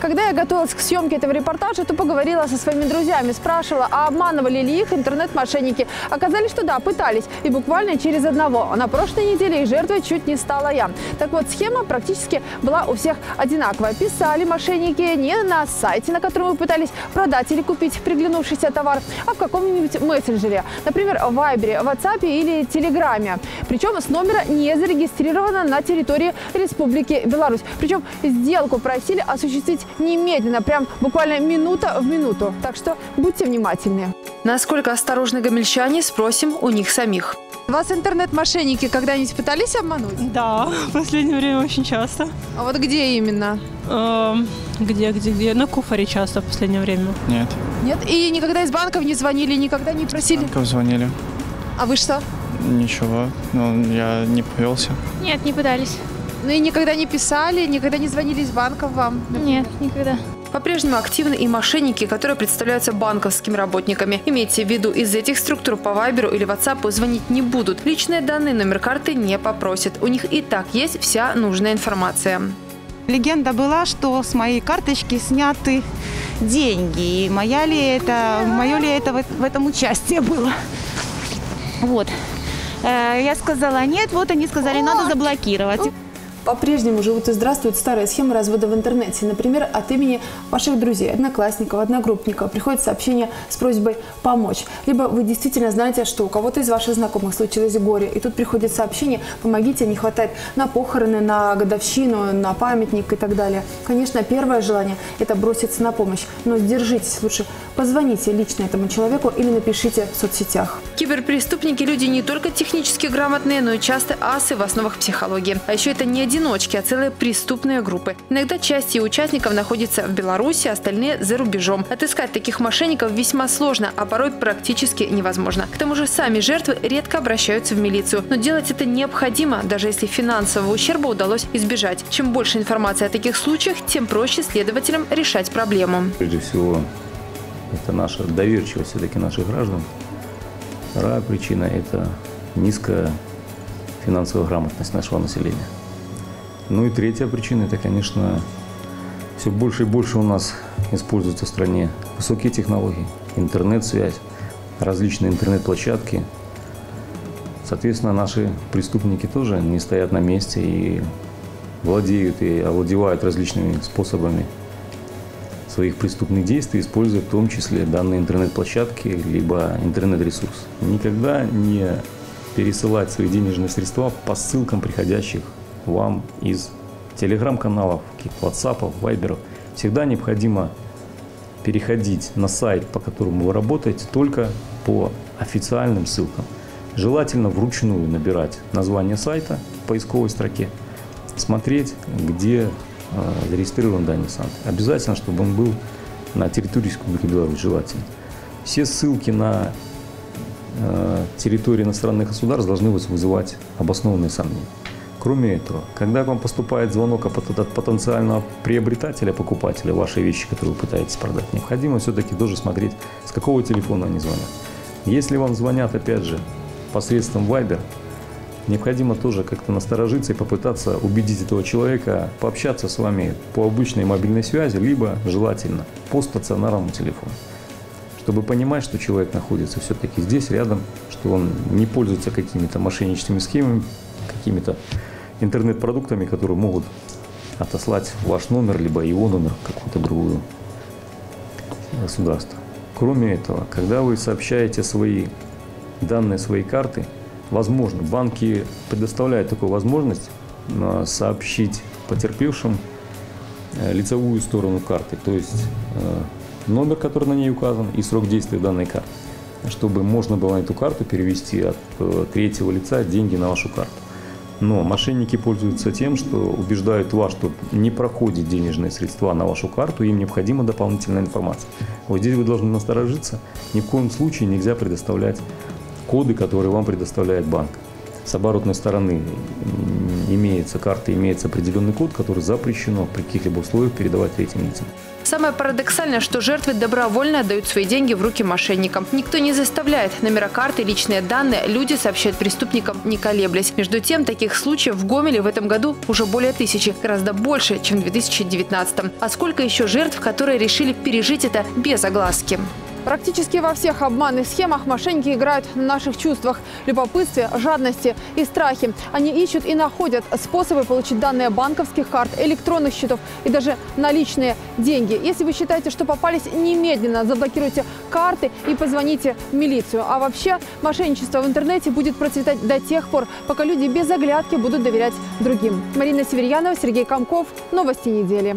Когда я готовилась к съемке этого репортажа, то поговорила со своими друзьями, спрашивала, а обманывали ли их интернет-мошенники. Оказалось, что да, пытались. И буквально через одного. А на прошлой неделе их жертвой чуть не стала я. Так вот, схема практически была у всех одинаковая. Писали мошенники не на сайте, на котором вы пытались продать или купить приглянувшийся товар, а в каком-нибудь мессенджере. Например, в Вайбере, WhatsApp или Телеграме. Причем с номера не зарегистрировано на территории Республики Беларусь. Причем сделку просили осуществить немедленно, прям буквально минута в минуту. Так что будьте внимательны. Насколько осторожны гомельчане, спросим у них самих. Вас интернет-мошенники когда-нибудь пытались обмануть? Да, в последнее время очень часто. А вот где именно? Эм, где, где, где? На куфоре часто в последнее время. Нет. Нет? И никогда из банков не звонили, никогда не просили? Как звонили? А вы что? Ничего. Ну, я не повелся. Нет, не пытались. Ну и никогда не писали, никогда не звонили из банков вам? Нет, никогда. По-прежнему активны и мошенники, которые представляются банковскими работниками. Имейте в виду, из этих структур по Вайберу или WhatsApp звонить не будут. Личные данные, номер карты не попросят. У них и так есть вся нужная информация. Легенда была, что с моей карточки сняты деньги. И моя ли это, мое ли это в, в этом участие было? Вот. Э, Я сказала нет, вот они сказали, надо заблокировать. По-прежнему живут и здравствуют старые схемы развода в интернете. Например, от имени ваших друзей, одноклассников, одногруппников приходит сообщение с просьбой помочь. Либо вы действительно знаете, что у кого-то из ваших знакомых случилось горе, и тут приходит сообщение «помогите, не хватает на похороны, на годовщину, на памятник» и так далее. Конечно, первое желание – это броситься на помощь, но сдержитесь, лучше позвоните лично этому человеку или напишите в соцсетях. Киберпреступники – люди не только технически грамотные, но и часто асы в основах психологии. А еще это не одиночки, а целые преступные группы. Иногда часть ее участников находится в Беларуси, остальные – за рубежом. Отыскать таких мошенников весьма сложно, а порой практически невозможно. К тому же сами жертвы редко обращаются в милицию. Но делать это необходимо, даже если финансового ущерба удалось избежать. Чем больше информации о таких случаях, тем проще следователям решать проблему. Прежде всего, это наша доверчивость все-таки наших граждан. Вторая причина – это низкая финансовая грамотность нашего населения. Ну и третья причина – это, конечно, все больше и больше у нас используются в стране высокие технологии, интернет-связь, различные интернет-площадки. Соответственно, наши преступники тоже не стоят на месте и владеют и овладевают различными способами своих преступных действий, используя в том числе данные интернет-площадки, либо интернет-ресурс. Никогда не пересылать свои денежные средства по ссылкам, приходящих вам из телеграм-каналов, WhatsApp, вайберов. Всегда необходимо переходить на сайт, по которому вы работаете, только по официальным ссылкам. Желательно вручную набирать название сайта в поисковой строке, смотреть, где э, зарегистрирован данный сайт. Обязательно, чтобы он был на территории Республики Беларусь, желательно. Все ссылки на э, территории иностранных государств должны вызывать обоснованные сомнения. Кроме этого, когда к вам поступает звонок от от потенциального приобретателя, покупателя вашей вещи, которую вы пытаетесь продать, необходимо все-таки тоже смотреть, с какого телефона они звонят. Если вам звонят, опять же, посредством Viber, необходимо тоже как-то насторожиться и попытаться убедить этого человека пообщаться с вами по обычной мобильной связи, либо желательно по стационарному телефону. Чтобы понимать, что человек находится все-таки здесь, рядом, что он не пользуется какими-то мошенническими схемами, какими-то интернет-продуктами, которые могут отослать ваш номер, либо его номер какую-то другую государство. Кроме этого, когда вы сообщаете свои данные, свои карты, возможно, банки предоставляют такую возможность э, сообщить потерпевшим э, лицевую сторону карты, то есть э, номер, который на ней указан, и срок действия данной карты, чтобы можно было на эту карту перевести от третьего лица деньги на вашу карту. Но мошенники пользуются тем, что убеждают вас, что не проходит денежные средства на вашу карту, им необходима дополнительная информация. Вот здесь вы должны насторожиться. Ни в коем случае нельзя предоставлять коды, которые вам предоставляет банк. с оборотной стороны имеется карта, имеется определенный код, который запрещено при каких-либо условиях передавать третьим лицам. Самое парадоксальное, что жертвы добровольно отдают свои деньги в руки мошенникам. Никто не заставляет. Номера карты, личные данные люди сообщают преступникам, не колеблясь. Между тем, таких случаев в Гомеле в этом году уже более тысячи. Гораздо больше, чем в 2019. А сколько еще жертв, которые решили пережить это без огласки? Практически во всех обманных схемах мошенники играют на наших чувствах, любопытстве, жадности и страхе. Они ищут и находят способы получить данные банковских карт, электронных счетов и даже наличные деньги. Если вы считаете, что попались, немедленно заблокируйте карты и позвоните в милицию. А вообще мошенничество в интернете будет процветать до тех пор, пока люди без оглядки будут доверять другим. Марина Северьянова, Сергей Комков. Новости недели.